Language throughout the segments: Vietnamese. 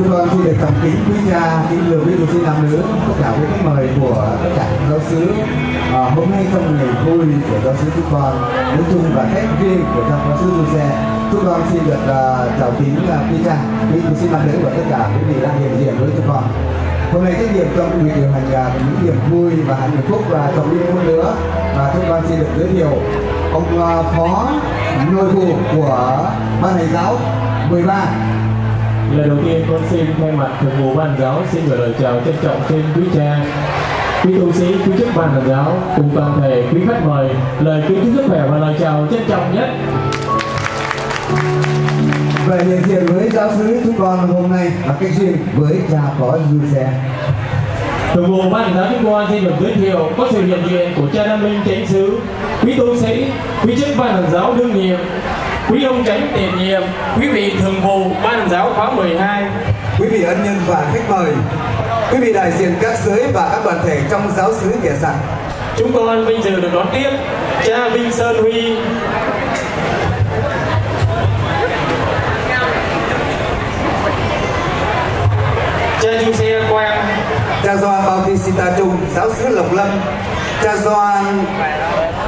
chúng con xin được cảm kính quý cha kính lừa quý tu sĩ nam nữ tất cả với khách mời của tất cả các giáo sứ. À, hôm nay trong ngày vui của giáo sứ chúng con nói chung và hết riêng của trong giáo sứ du xe chúng con xin được uh, chào kính uh, quý cha quý tu xin nam nữ và tất cả quý vị đang hiện diện với chúng con. Hôm nay trách nhiệm trong việc điều hành là những niềm vui và hạnh phúc và trọng ít hơn nữa. Và chúng con xin được giới thiệu ông uh, phó nội vụ của ban hành giáo 13 Lời đầu tiên con xin thay mặt thường vụ ban giáo xin gửi lời chào trân trọng trên quý cha, quý tu sĩ, quý chức ban hành giáo cùng toàn thể quý khách mời lời kính chúc sức khỏe và lời chào trân trọng nhất. về hiện diện với giáo sứ chúng con hôm nay là cách riêng với cha phó du xe Thường vụ ban hành giáo chúng con xin được giới thiệu có sự hiện diện của cha Nam Minh Chánh Sứ, quý tu sĩ, quý chức ban hành giáo đương nhiệm, quý ông chánh tiền nhiệm, quý vị thường vụ ban giáo khóa 12, quý vị ân nhân và khách mời quý vị đại diện các giới và các đoàn thể trong giáo sứ địa sản Chúng con vinh dự được đón tiếp cha Vinh Sơn Huy, cha Du Xe Quang, cha Doan Bautista Trung giáo sứ Lộc Lâm cha Doan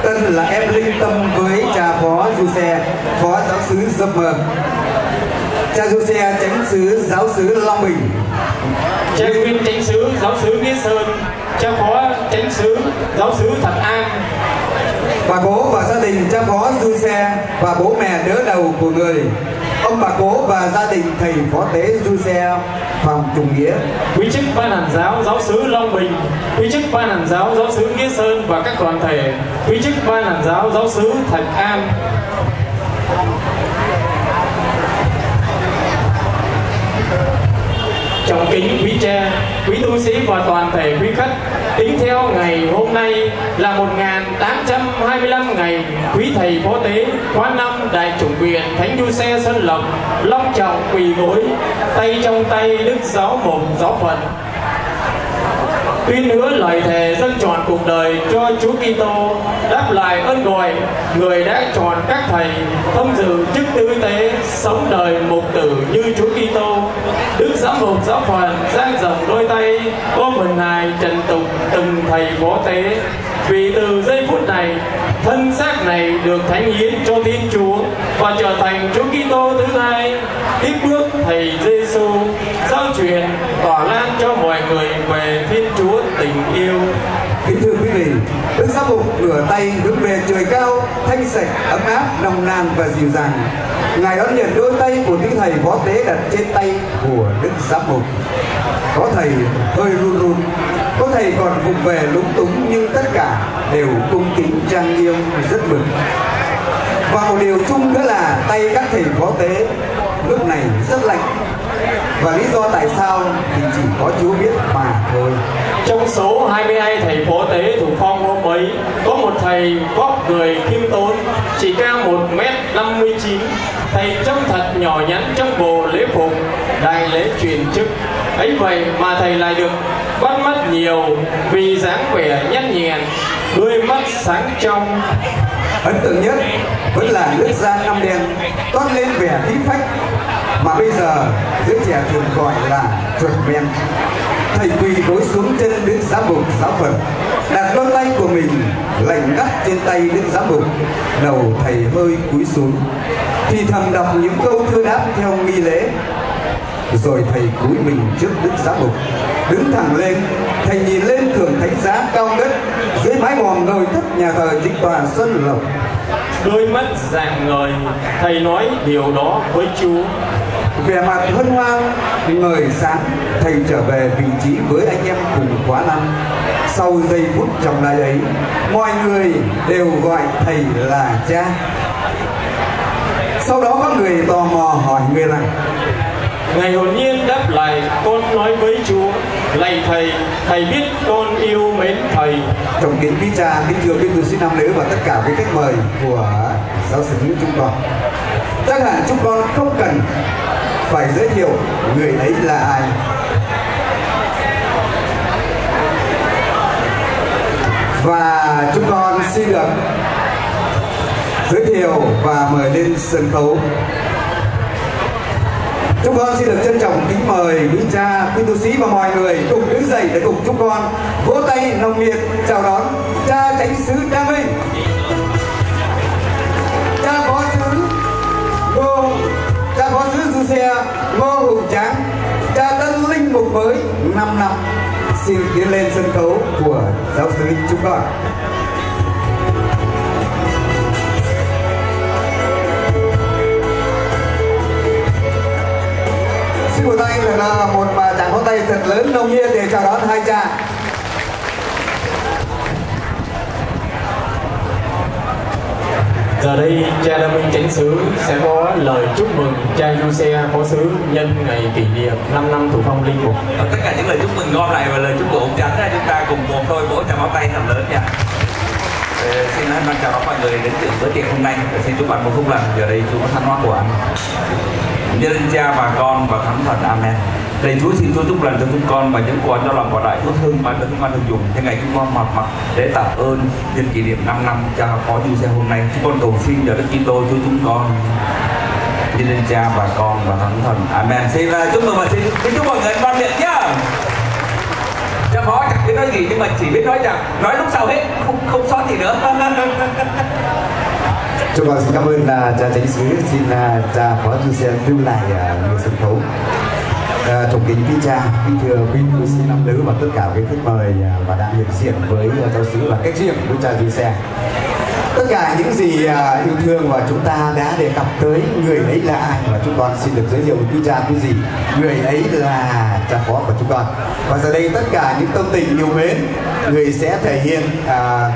Tân là em linh tâm với cha phó du xe phó giáo sứ Dập Mờ. Cha du xe chánh sứ giáo sứ Long Bình. Cha Nguyên Chánh Sứ Giáo sứ Nghĩa Sơn, cha Phó Chánh Sứ Giáo sứ Thật An, bà cố và gia đình cha phó du xe và bố mẹ đỡ đầu của người. Ông bà cố và gia đình thầy phó tế du xe phòng trùng nghĩa. Quy chức ban hành giáo giáo sứ Long Bình, quy chức ban hành giáo giáo sứ Nghĩa Sơn và các đoàn thể, quy chức ban hành giáo giáo sứ Thạch An, trọng kính quý cha, quý tu sĩ và toàn thể quý khách. Tính theo ngày hôm nay là 1825 ngày quý thầy phó tế khóa năm đại chủng viện Thánh Du Xe Sơn Lộc long trọng quỳ gối tay trong tay đức giáo mục giáo phận tuyên hứa lời thề dân tròn cuộc đời cho Chúa Kitô đáp lại ơn gọi người đã chọn các thầy thông dự chức tư tế sống đời mục tử như Chúa Kitô Đức giám mục giáo phận sáng rộng đôi tay. Ôm mình hài trần tục từng thầy phó tế. Vì từ giây phút này, thân xác này được thánh hiến cho Thiên Chúa và trở thành Chúa Kitô thứ hai. Tiếp bước thầy Giêsu giao truyền tỏa lan cho mọi người về Thiên Chúa tình yêu. Kính thưa quý vị, Đức Giám mục ngửa tay hướng về trời cao, thanh sạch, ấm áp, nồng nàn và dịu dàng. Ngài đón nhận đôi tay của đức thầy phó tế đặt trên tay của Đức Giám mục. Có thầy hơi run run, có thầy còn vùng về lúng túng nhưng tất cả đều cung kính trang nghiêm rất mừng. Và một điều chung nữa là tay các thầy phó tế lúc này rất lạnh. Và lý do tại sao thì chỉ có Chúa biết mà thôi. Trong số 22 thầy phó tế thủ phong hôm ấy, có một thầy vóc người khiêm tốn, chỉ cao 1m59. Thầy trông thật nhỏ nhắn trong bộ lễ phục, đại lễ truyền chức. ấy vậy mà thầy lại được bắt mắt nhiều vì dáng vẻ nhanh nhẹn, đôi mắt sáng trong, ấn tượng nhất vẫn là nước da ngăm đen toát lên vẻ khí phách mà bây giờ, giới trẻ thường gọi là chuột men. Thầy quỳ gối xuống chân đức giám mục giáo phận đặt đôi tay của mình lạnh ngắt trên tay đức giám mục đầu thầy hơi cúi xuống. Thì thầm đọc những câu thơ đáp theo nghi lễ. Rồi thầy cúi mình trước đức giám mục đứng thẳng lên, thầy nhìn lên thượng thánh giá cao ngất dưới mái vòm ngồi thấp nhà thờ chính tòa xuân lộc. Đôi mắt rạng ngời. Thầy nói điều đó với Chúa vẻ mặt hân hoan ngời sáng thầy trở về vị trí với anh em cùng quá năm. Sau giây phút trọng đại ấy mọi người đều gọi thầy là cha. Sau đó có người tò mò hỏi người rằng Ngài hồn nhiên đáp lại con nói với Chúa Lạy Thầy, Thầy biết con yêu mến Thầy. Trọng kính quý cha kính thưa quý tu sĩ nam nữ và tất cả quý khách mời của giáo sứ chúng con chắc hẳn chúng con không cần phải giới thiệu người ấy là ai. Và chúng con xin được giới thiệu và mời lên sân khấu. Chúng con xin được trân trọng kính mời quý cha, quý tu sĩ và mọi người cùng đứng dậy để cùng chúng con vỗ tay nồng nhiệt chào đón cha chánh sứ Đa Minh, Ngô, cha phó sứ Du Xe Ngô Hùng Tráng, cha tân linh mục mới 5 năm xin tiến lên sân khấu của giáo sứ chúng con. Xin một tay là một tràng pháo tay thật lớn nồng nhiệt để chào đón hai cha. Giờ đây cha Đa Minh Chánh xứ sẽ có lời chúc mừng cha Du Xe Phó xứ nhân ngày kỷ niệm 5 năm thủ phong linh mục. Tất cả những lời chúc mừng ngon này và lời chúc mừng ông Chánh chúng ta cùng một thôi vỗ chào báo tay thật lớn nha. Ờ, xin anh mang chào đón mọi người đến dự bữa tiệc hôm nay và xin chúc bạn một phúc lành giờ đây Chúa thánh hóa của anh nhân cha và con và thánh thần amen Lạy Chúa xin Chúa chúc lành cho chúng con và những con cho lòng quả đại tốt hơn mà cho chúng con được dùng cho ngày chúng con mặt mặt để tạ ơn nhân kỷ niệm 5 năm cha phó du xe hôm nay. Chúng con cầu xin nhờ Đức Kitô Chúa chúng con nhân lên cha và con và thánh thần. Amen. Xin uh, chúc mừng và xin, kính chúc mọi người ban miệng nhá. Cha phó chẳng biết nói gì nhưng mà chỉ biết nói rằng nói lúc sau hết không không sót gì nữa. Chúng con xin cảm ơn uh, cha chánh xứ xin uh, cha phó du xe lưu lại uh, người sân khấu. Ờ, à, trọng kính quý cha, kính thưa quý tu sĩ nam nữ và tất cả quý khách mời à, và đang hiện diện với à, giáo sứ và cách riêng của cha du xe. Tất cả những gì à, yêu thương và chúng ta đã đề cập tới người ấy là ai và chúng con xin được giới thiệu với quý cha quý gì? Người ấy là cha phó của chúng con. Và giờ đây tất cả những tâm tình yêu mến người sẽ thể hiện à,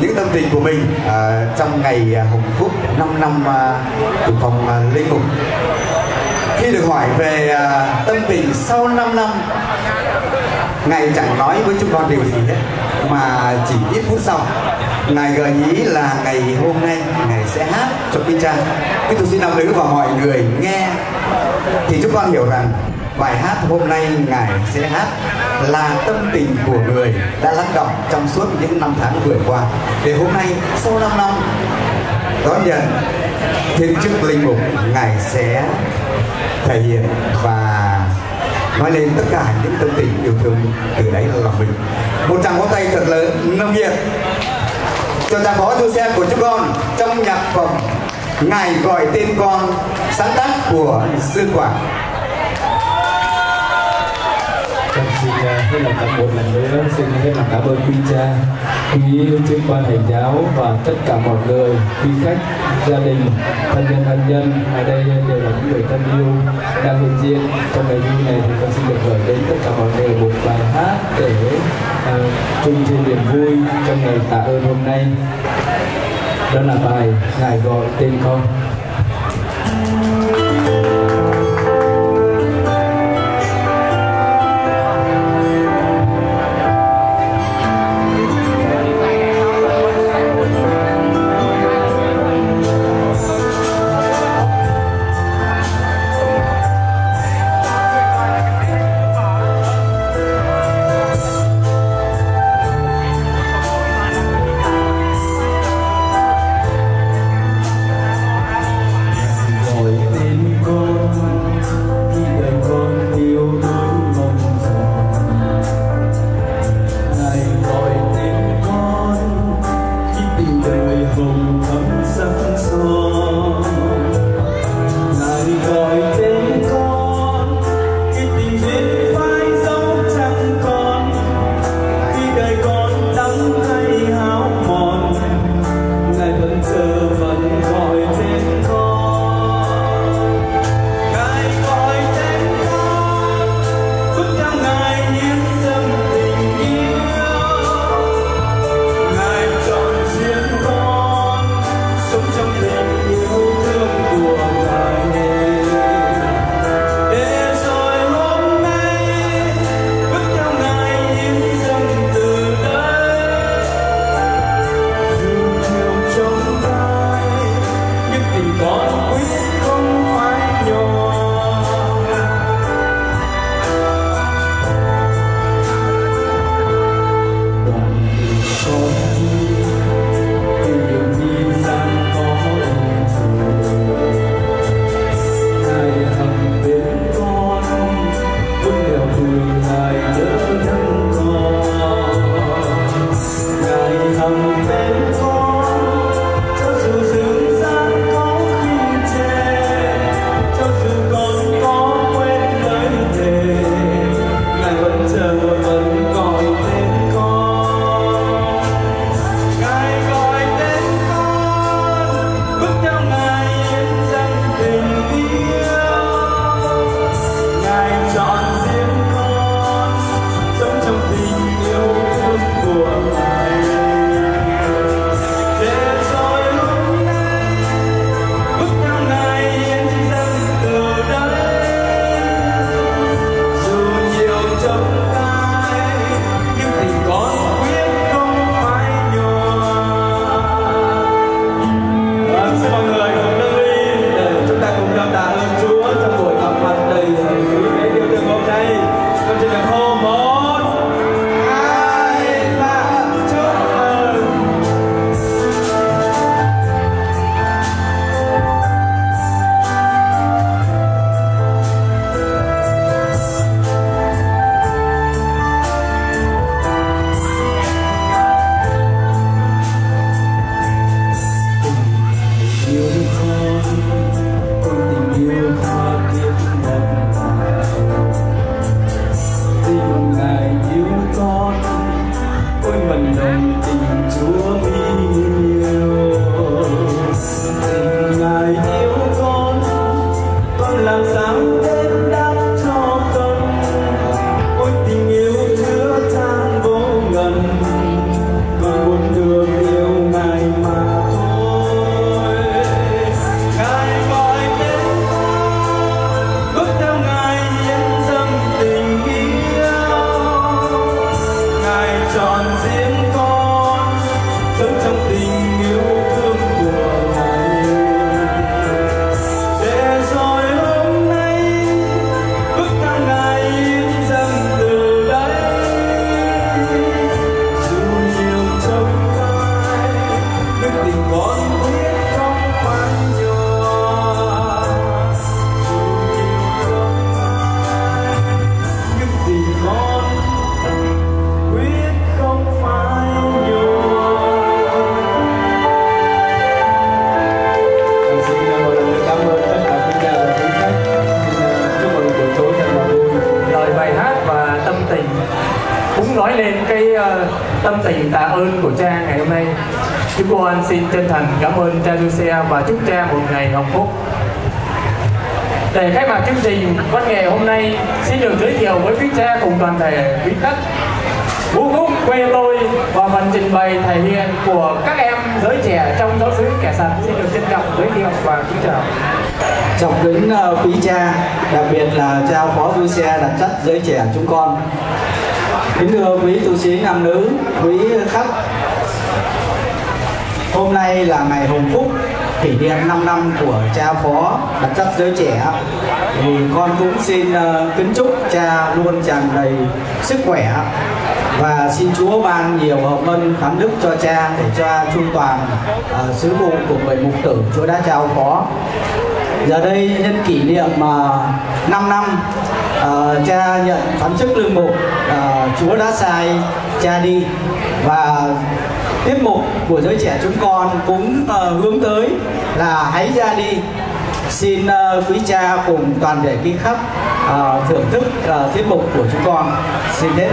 những tâm tình của mình à, trong ngày à, hồng phúc 5 năm à, từ phòng à, linh mục khi được hỏi về uh, tâm tình sau 5 năm. Ngài chẳng nói với chúng con điều gì hết mà chỉ ít phút sau ngài gợi ý là ngày hôm nay ngài sẽ hát cho quý cha quý tu sĩ nam nữ và mọi người nghe. Thì chúng con hiểu rằng bài hát hôm nay ngài sẽ hát là tâm tình của người đã lắng động trong suốt những năm tháng vừa qua. Để hôm nay sau 5 năm đón nhận thiên chức linh mục ngài sẽ thể hiện và nói lên tất cả những tâm tình yêu thương từ đấy là lòng mình. Một tràng pháo tay thật lớn, nồng nhiệt. Cho cha phó du xe của chúng con trong nhạc phẩm ngài gọi tên con sáng tác của sư quảng Con xin Dạ, hết lòng cảm một lần nữa xin hết lòng cảm ơn quý cha quý chức quan hành giáo và tất cả mọi người quý khách gia đình thân nhân thân nhân. Ở đây đều là những người thân yêu đang hiện diện. Trong ngày vui này thì con xin được gửi đến tất cả mọi người một bài hát để uh, chung trên niềm vui trong ngày tạ ơn hôm nay. Đó là bài ngài gọi tên con. Và chúc cha một ngày hạnh phúc. Để khai mạc chương trình văn nghệ hôm nay xin được giới thiệu với quý cha cùng toàn thể quý khách. Vũ khúc quê tôi, và phần trình bày thể hiện của các em giới trẻ trong giáo xứ kẻ sạt xin được trân trọng giới thiệu và kính chào. Trọng kính ờ, quý cha, đặc biệt là cha phó vui xe đặt trách giới trẻ chúng con. Kính thưa quý tu sĩ nam nữ, quý khách, hôm nay là ngày hồng phúc kỷ niệm 5 năm của cha phó đặc sắc giới trẻ. Thì con cũng xin uh, kính chúc cha luôn tràn đầy sức khỏe và xin Chúa ban nhiều hồng ân thánh đức cho cha để cho trung toàn uh, sứ vụ của người mục tử Chúa đã trao phó. Giờ đây nhân kỷ niệm mà uh, 5 năm uh, cha nhận phán chức lương mục uh, Chúa đã sai cha đi và tiết mục của giới trẻ chúng con cũng uh, hướng tới là hãy ra đi. Xin uh, quý cha cùng toàn thể quý khách uh, thưởng thức uh, tiết mục của chúng con. Xin hết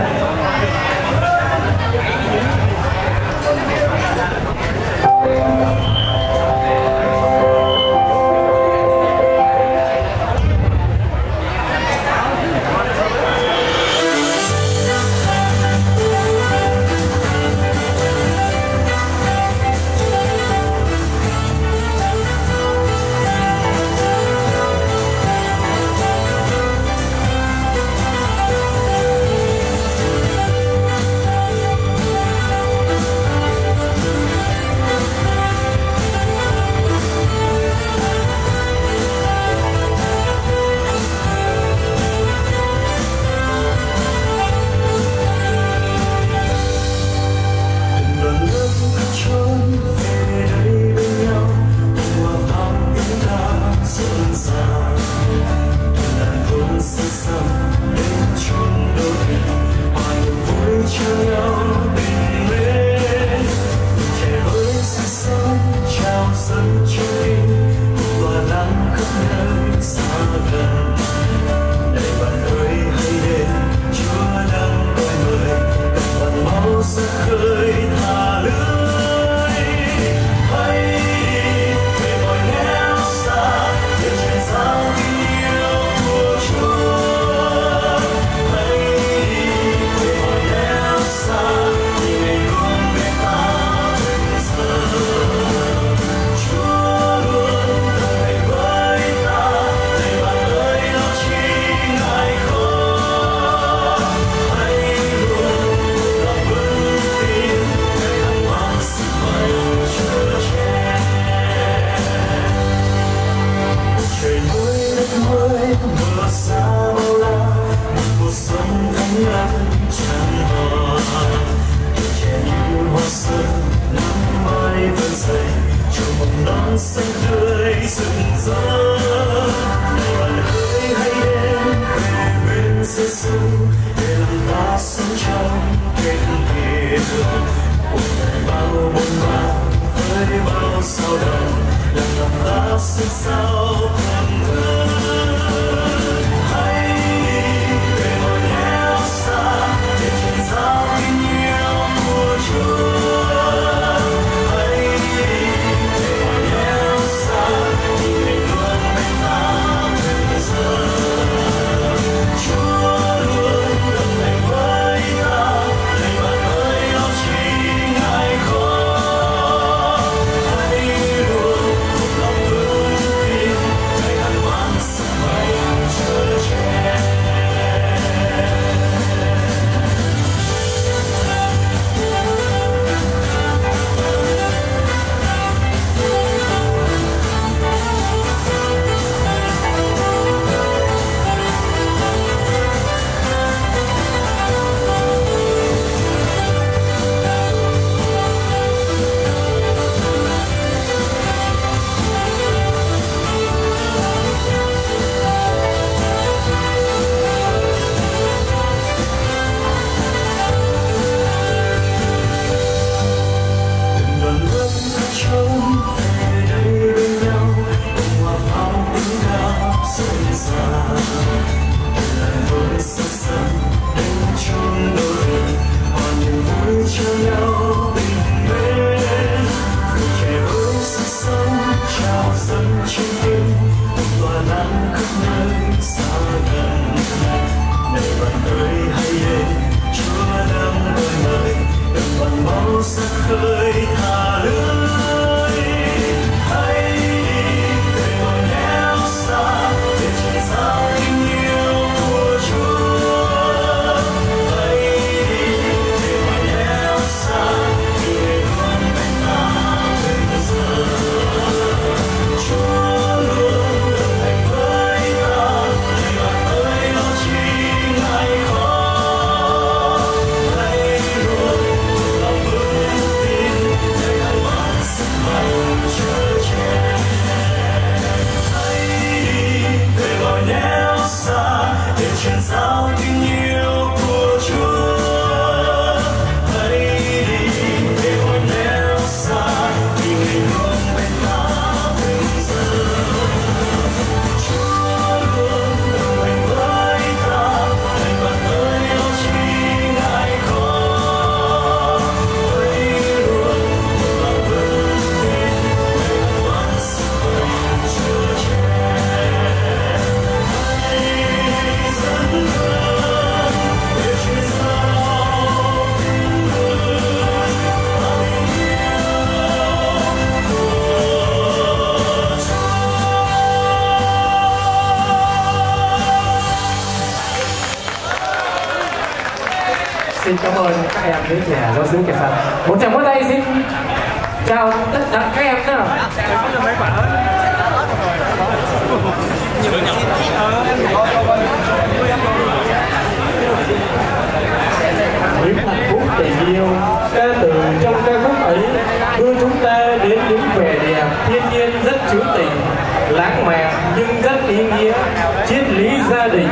gia đình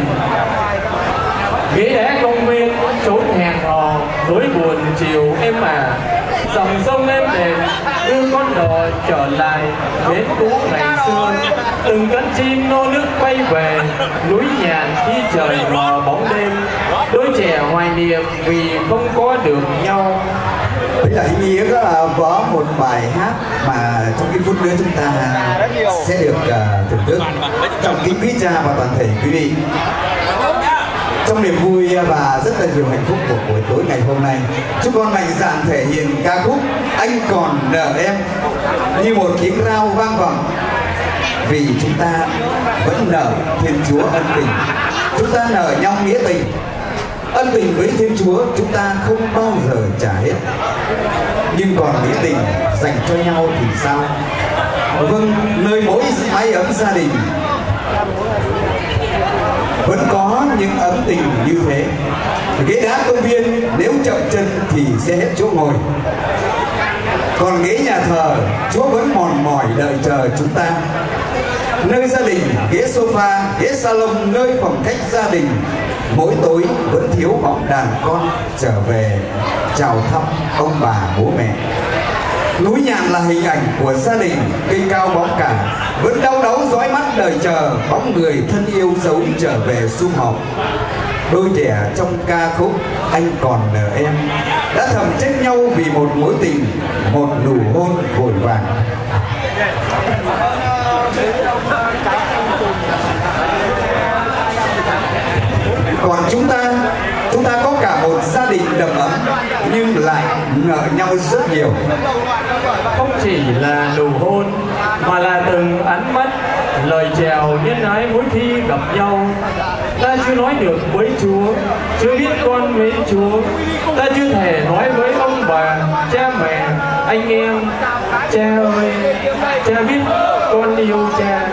ghế đá công viên trốn hẹn hò, nỗi buồn chiều em à dòng sông êm đềm, đưa con đò trở lại đến cũ ngày xưa. Từng cánh chim nô nước quay về, núi nhàn khi trời mờ bóng đêm. Đôi trẻ hoài niệm vì không có được nhau. Đấy lại ý nghĩa đó là có một bài hát mà trong cái phút nữa chúng ta sẽ được uh, thưởng thức. Trong kính quý cha và toàn thể quý vị. Trong niềm vui và rất là nhiều hạnh phúc của buổi tối ngày hôm nay chúng con mạnh dạn thể hiện ca khúc anh còn nợ em như một tiếng rao vang vọng. Vì chúng ta vẫn nợ thiên chúa ân tình chúng ta nợ nhau nghĩa tình ân tình với thiên chúa chúng ta không bao giờ trả hết. Nhưng còn nghĩa tình dành cho nhau thì sao? Vâng nơi mỗi mái ấm gia đình, vẫn có những ấm tình như thế. Ghế đá công viên nếu chậm chân thì sẽ hết chỗ ngồi. Còn ghế nhà thờ, chúa vẫn mòn mỏi đợi chờ chúng ta. Nơi gia đình, ghế sofa, ghế salon, nơi phòng khách gia đình mỗi tối vẫn thiếu bóng đàn con trở về. Chào thăm ông bà bố mẹ. Núi nhạn là hình ảnh của gia đình, cây cao bóng cả. Vẫn đau đớn dõi mắt đợi chờ bóng người thân yêu dấu trở về sum họp. Đôi trẻ trong ca khúc anh còn nợ em đã thầm trách nhau vì một mối tình, một nụ hôn vội vàng. Chúng ta chúng ta có cả một gia đình đầm ấm, nhưng lại nợ nhau rất nhiều. Không chỉ là nụ hôn, mà là từng ánh mắt, lời chào, nhân ái, mỗi khi gặp nhau. Ta chưa nói được với chúa, chưa biết con mến chúa. Ta chưa thể nói với ông bà, cha mẹ, anh em. Cha ơi, cha biết con yêu cha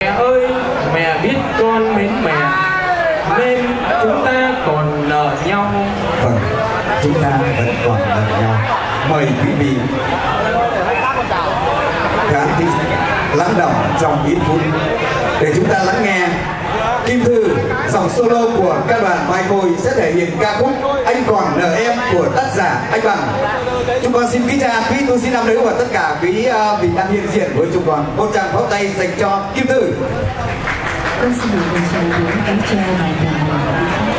mẹ ơi mẹ biết con mến mẹ nên chúng ta còn nợ nhau vâng chúng ta vẫn nhau mời quý vị khán thính lắng động trong ít phút để chúng ta lắng nghe Kim Thư dòng solo của các đoàn Mai Khôi sẽ thể hiện ca khúc Anh còn nợ em của tác giả Anh Bằng. Chúng con xin kính chào quý tu sĩ nam nữ và tất cả quý ờ, vị đang hiện diện với chúng con. Một tràng pháo tay dành cho Kim Thư. Con xin được chào đón kính chào bài đạo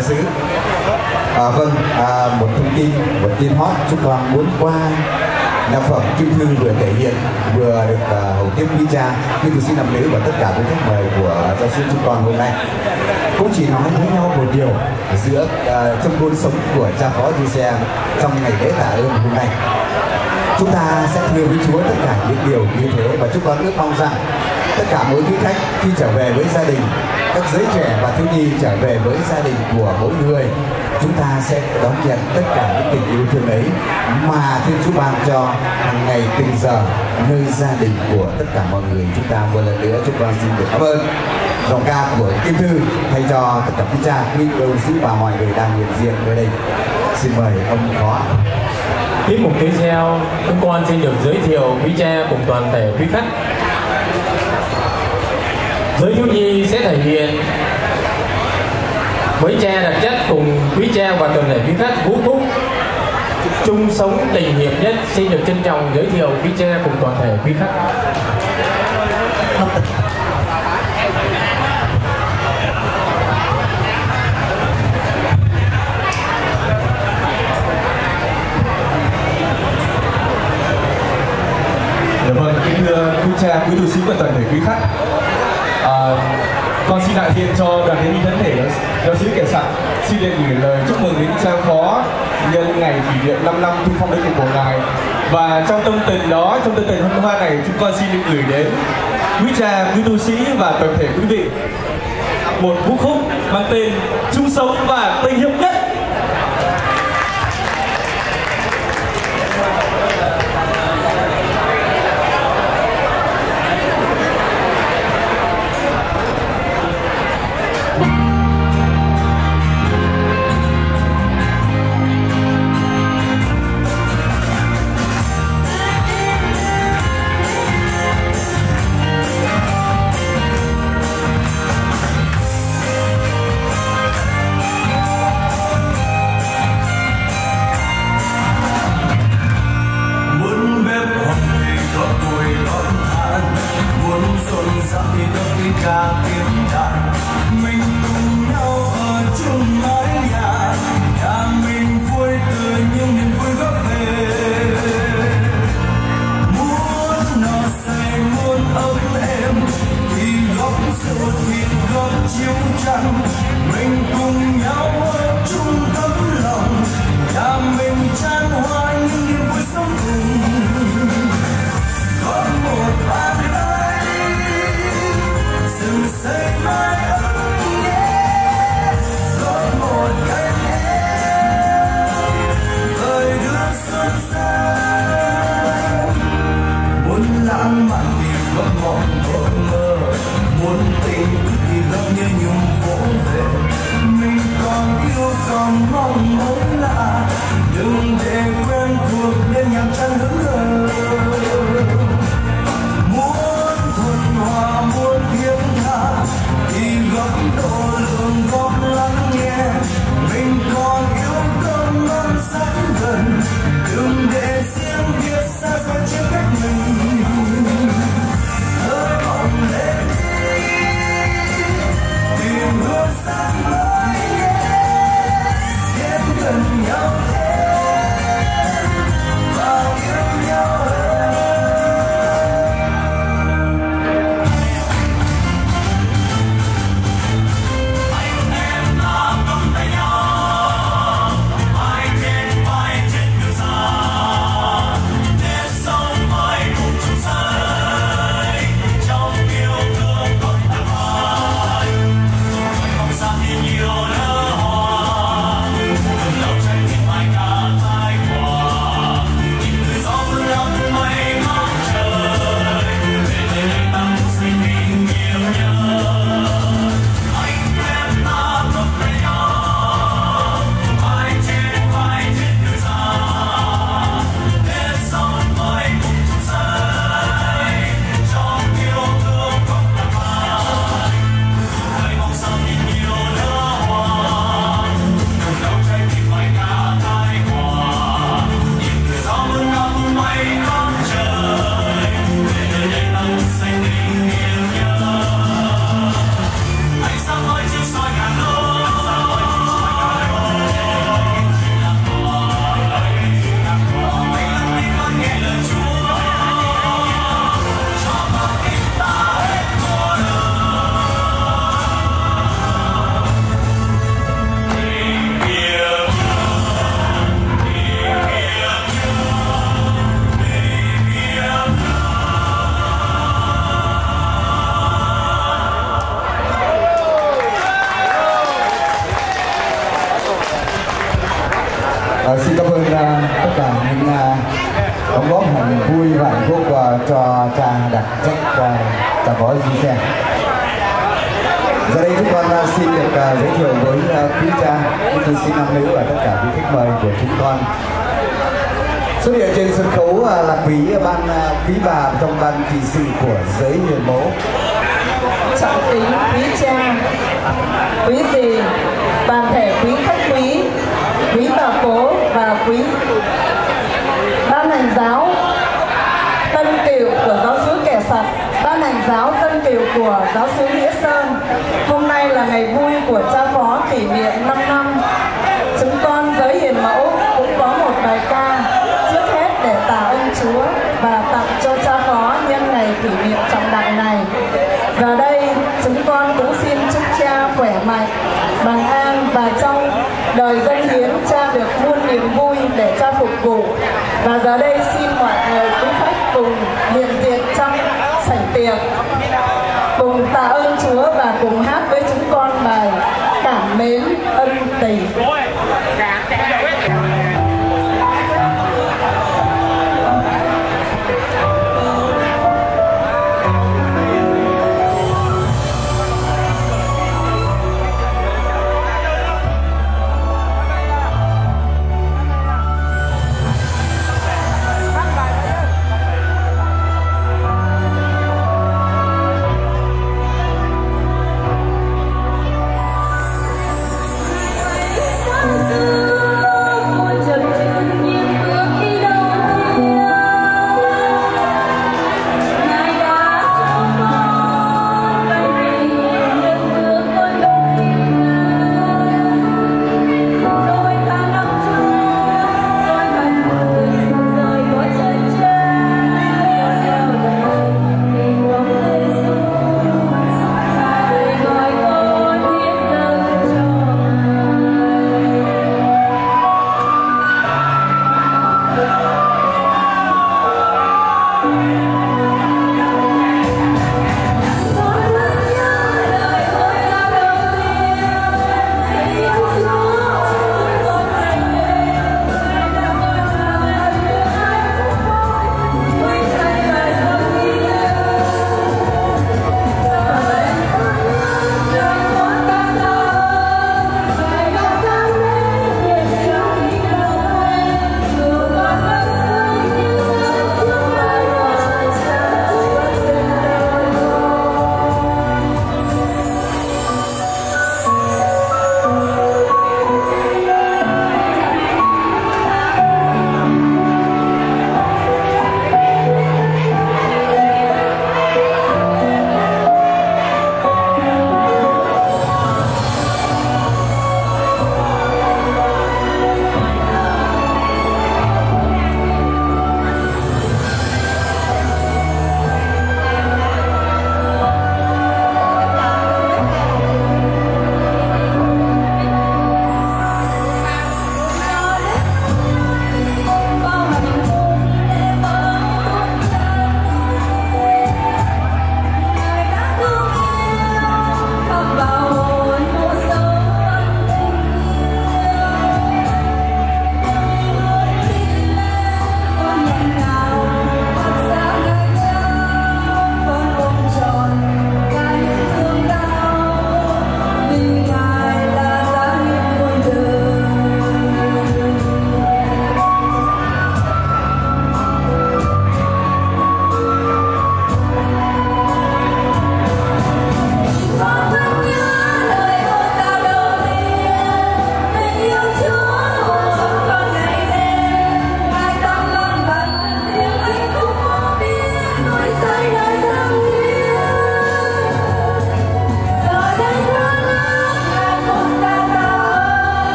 đại sứ à, vâng à, một thông tin một tin hot chúng con muốn qua nhạc phẩm Kim Thư vừa thể hiện vừa được uh, hồng tiếp quý cha Kim Thư xin nam nữ và tất cả các khách mời của giáo sư chúng con hôm nay. Cũng chỉ nói với nhau một điều giữa uh, trong cuộc sống của cha phó Giuse trong ngày lễ tạ ơn hôm nay. Chúng ta sẽ thưa với Chúa tất cả những điều như thế và chúng con ước mong rằng tất cả mỗi quý khách khi trở về với gia đình các giới trẻ và thiếu nhi trở về với gia đình của mỗi người chúng ta sẽ đón nhận tất cả những tình yêu thương ấy mà Thiên Chúa ban cho hàng ngày từng giờ nơi gia đình của tất cả mọi người. Chúng ta một lần nữa chúng con xin được cảm ơn dòng ca của Kim Thư thay cho tất cả quý cha quý cô, sĩ và mọi người đang hiện diện nơi đây. Xin mời ông phó tiếp một tiếp theo chúng con xin được giới thiệu quý cha cùng toàn thể quý khách giới thiếu nhi sẽ thể hiện với cha đặc chất cùng quý cha và toàn thể quý khách vũ phúc chung sống tình hiệp nhất xin được trân trọng giới thiệu quý cha cùng toàn thể quý khách. Dạ vâng, kính thưa quý cha, quý tu sĩ và toàn thể quý khách. Con xin đại diện cho đoàn thiếu nhi thân thể giáo sĩ kẻ sẵn Xin được gửi lời chúc mừng đến cha phó nhân ngày kỷ niệm 5 năm thu phong lễ của ngài Và trong tâm tình đó, trong tâm tình hân hoa này chúng con xin được gửi đến quý cha, quý tu sĩ và toàn thể quý vị một vũ khúc mang tên chung sống và tình hiệp nhất.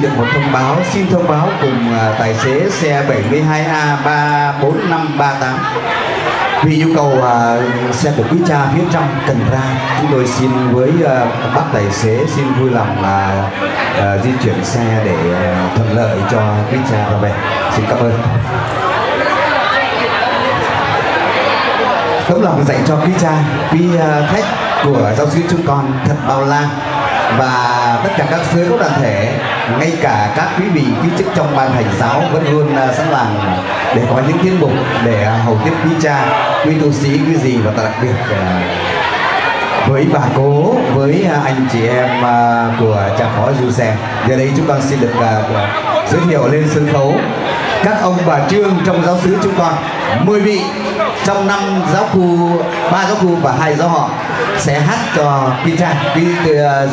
Xin được một thông báo xin thông báo cùng à, tài xế xe 72A 34538 vì nhu cầu uh, xe của quý cha phía trong cần ra chúng tôi xin với uh, bác tài xế xin vui lòng là uh, di chuyển xe để uh, thuận lợi cho quý cha ra về xin cảm ơn. Tấm lòng dành cho quý cha quý uh, khách của giáo sư chúng con thật bao la và tất cả các giới các đoàn thể, ngay cả các quý vị, quý chức trong ban hành giáo vẫn luôn à, sẵn sàng để có những tiết mục để à, hầu tiếp quý cha, quý tu sĩ, quý gì và đặc biệt à, với bà cố, với anh chị em của cha phó du xe giờ đây chúng con xin được giới thiệu lên sân khấu các ông bà trương trong giáo xứ chúng con. 10 vị trong năm giáo khu, ba giáo khu và hai giáo họ sẽ hát cho quý cha quý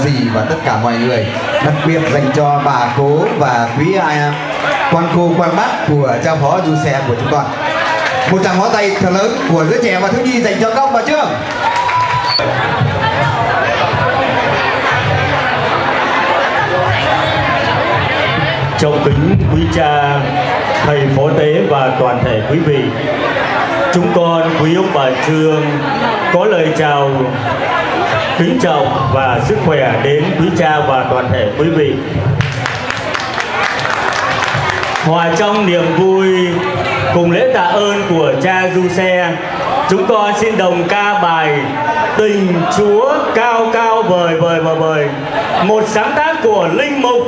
dì và tất cả mọi người. Đặc biệt dành cho bà cố và quý à, quan cô quan bác của cha phó du xe của chúng con. Một tràng hóa tay thật lớn của giới trẻ và thiếu nhi dành cho các ông bà trương. Trọng kính quý cha thầy phó tế và toàn thể quý vị chúng con quý ông bà trương có lời chào kính trọng và sức khỏe đến quý cha và toàn thể quý vị. Hòa trong niềm vui, cùng lễ tạ ơn của cha du xe, chúng con xin đồng ca bài tình chúa cao cao vời vời vời vời. Một sáng tác của linh mục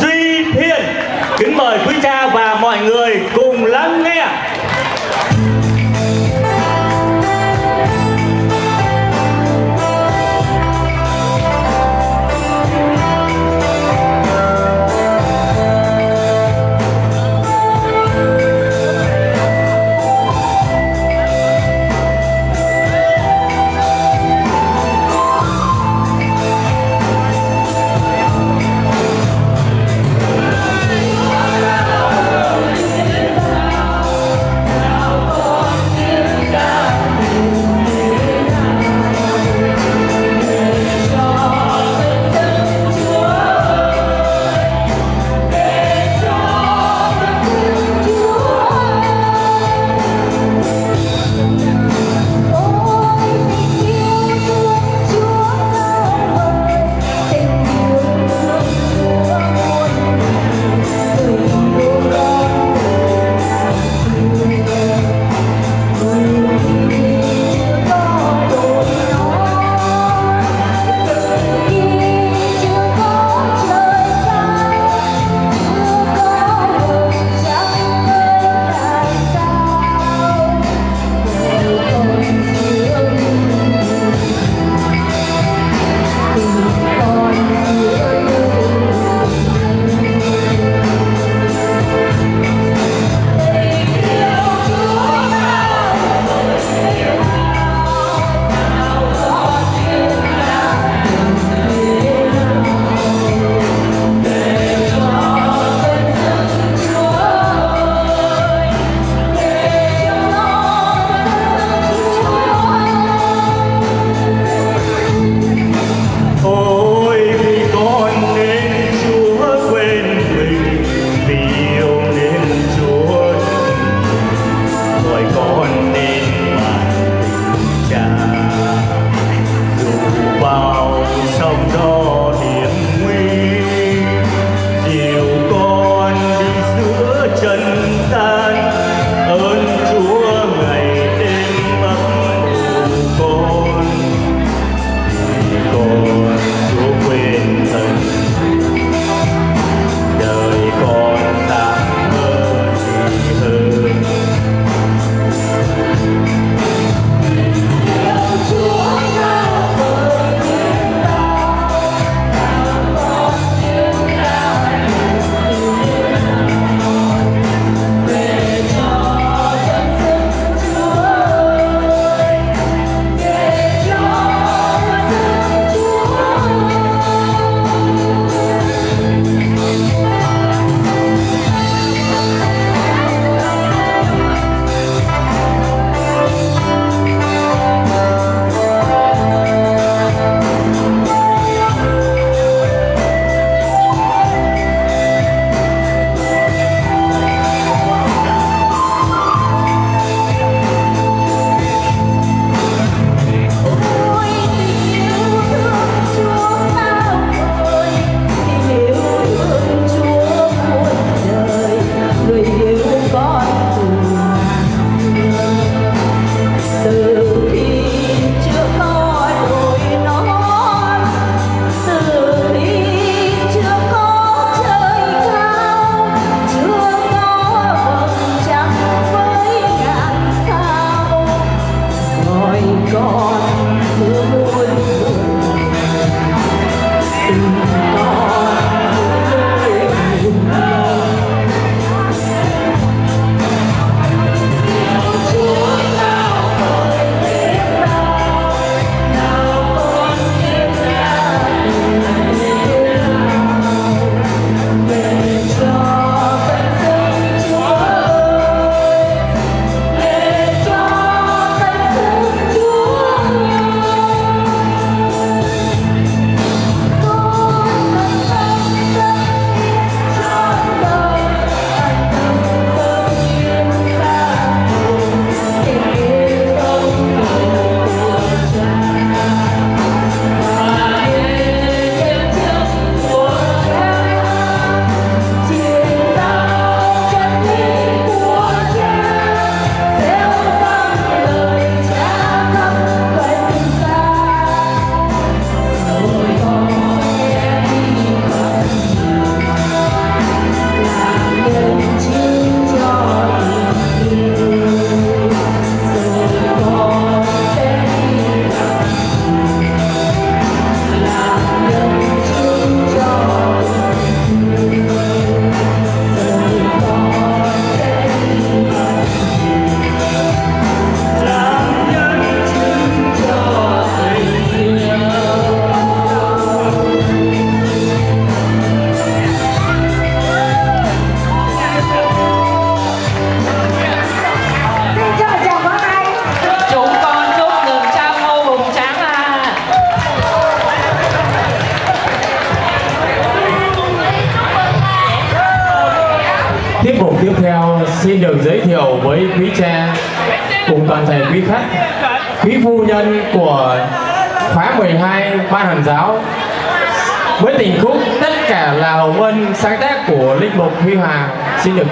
duy thiên kính mời quý cha và mọi người cùng lắng nghe.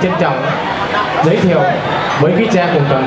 Trân trọng giới thiệu với quý cha cùng toàn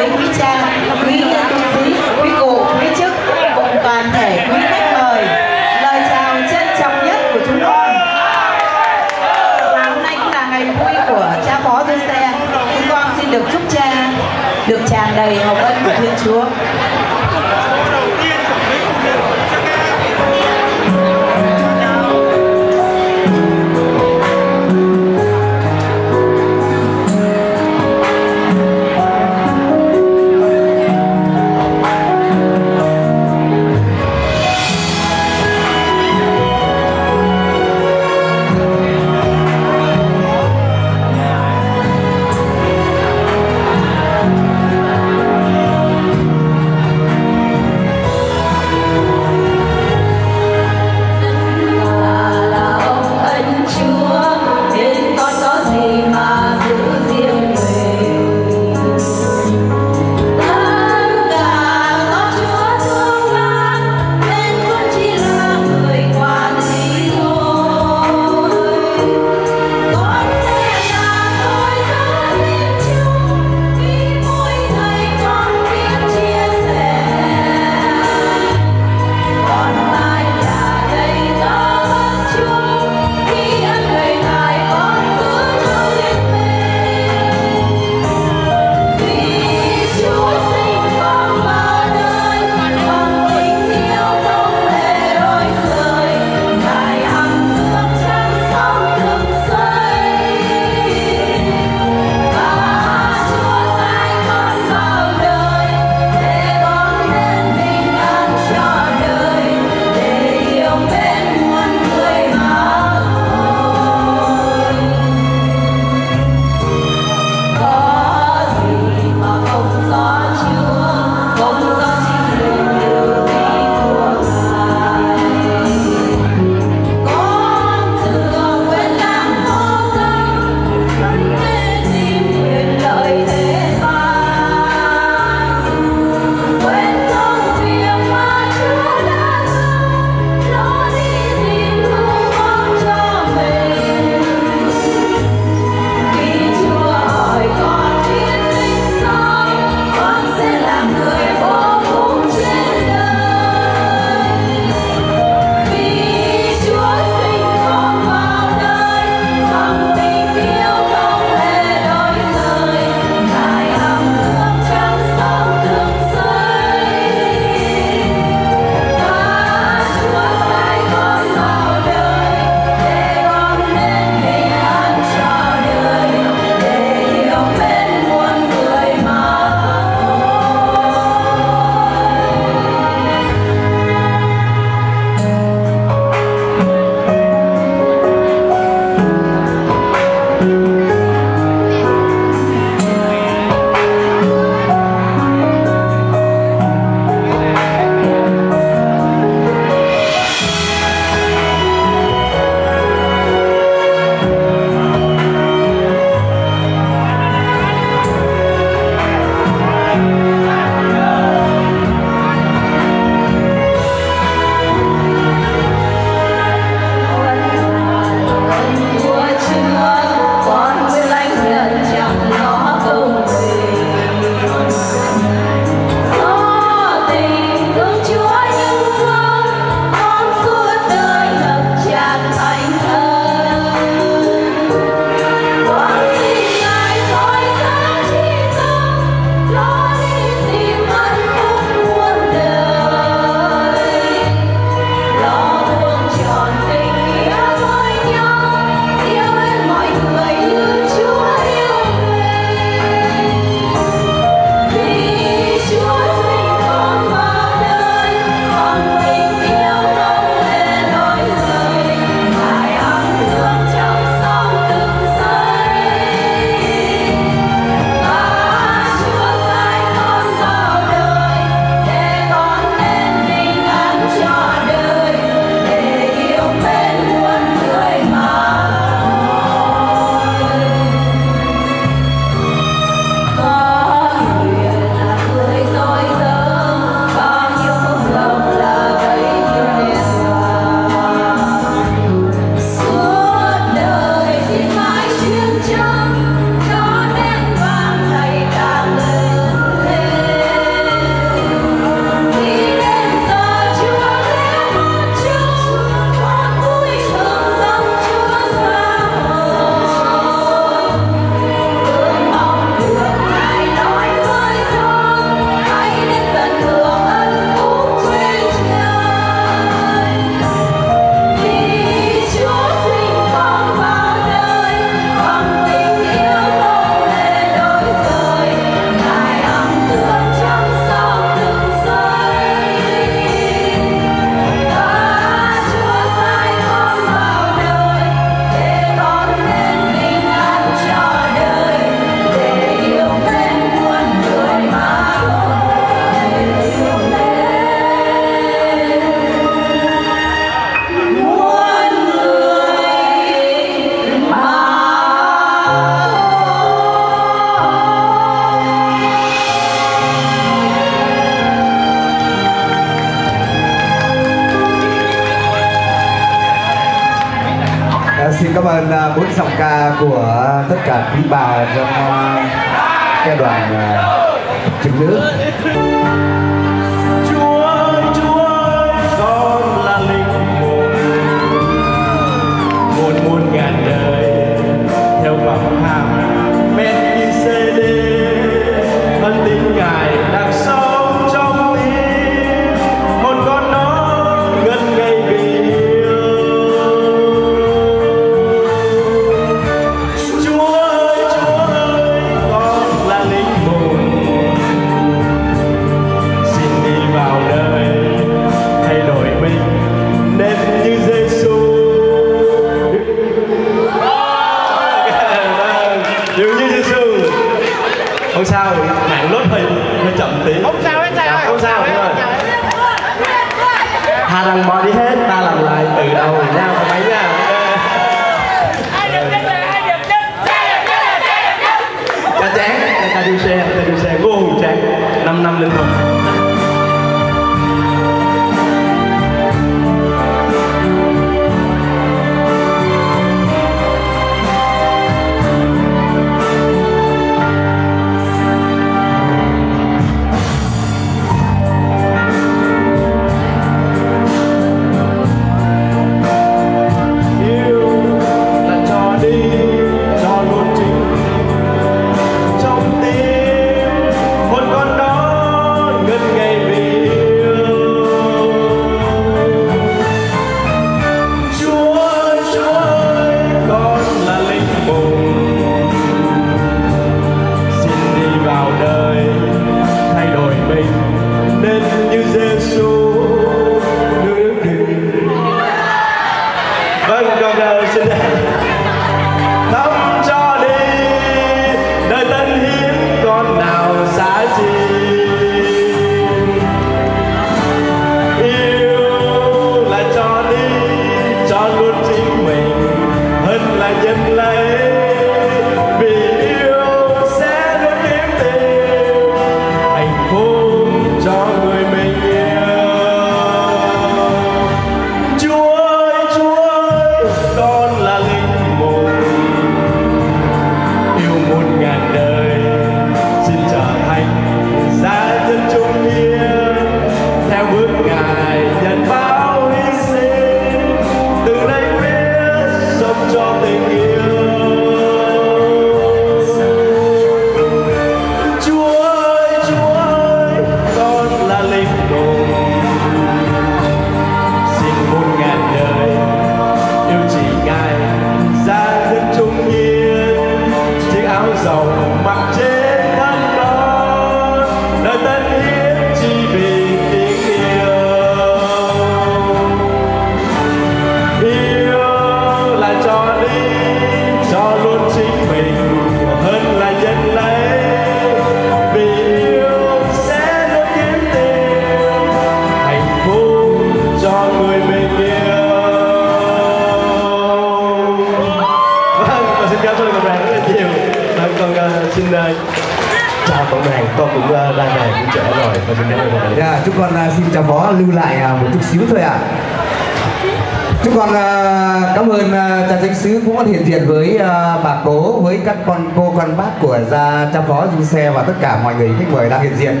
tất cả mọi người khách mời đang hiện diện.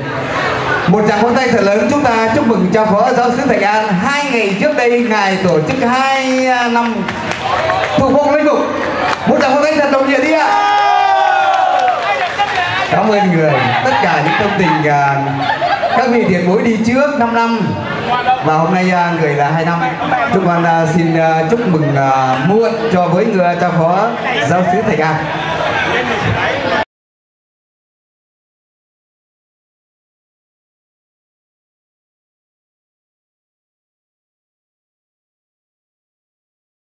Một tràng pháo tay thật lớn, chúng ta chúc mừng cho phó giáo sư Thạch An. Hai ngày trước đây, ngài tổ chức hai à, năm thủ phong lĩnh vực một tràng pháo tay thật đồng nhiệt đi ạ. Cảm ơn người, tất cả những tâm tình à, các vị tiền bối đi trước 5 năm. Và hôm nay à, người là hai năm. Chúng con xin chúc mừng muộn cho với người cho phó giáo sư Thạch An.